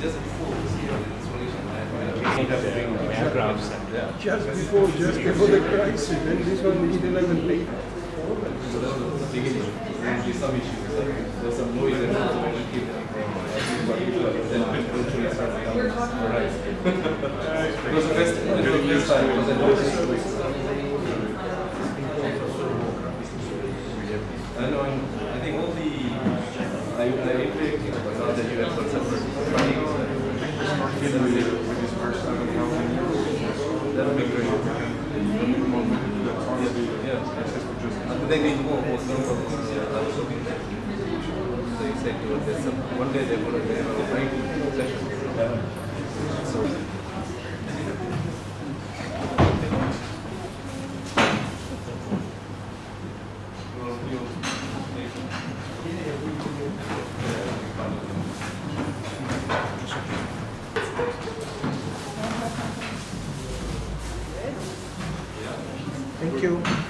just before the solution, I I have to Aircrafts. Yeah. Just before, just before the crisis, then this one is still hasn't paid. So that was the beginning. Then there's some issues. There was some noise and so I keep then eventually started becoming alright. It was the best, it was the best time because I noticed. I one day they're gonna, they have a break session. So. Thank you.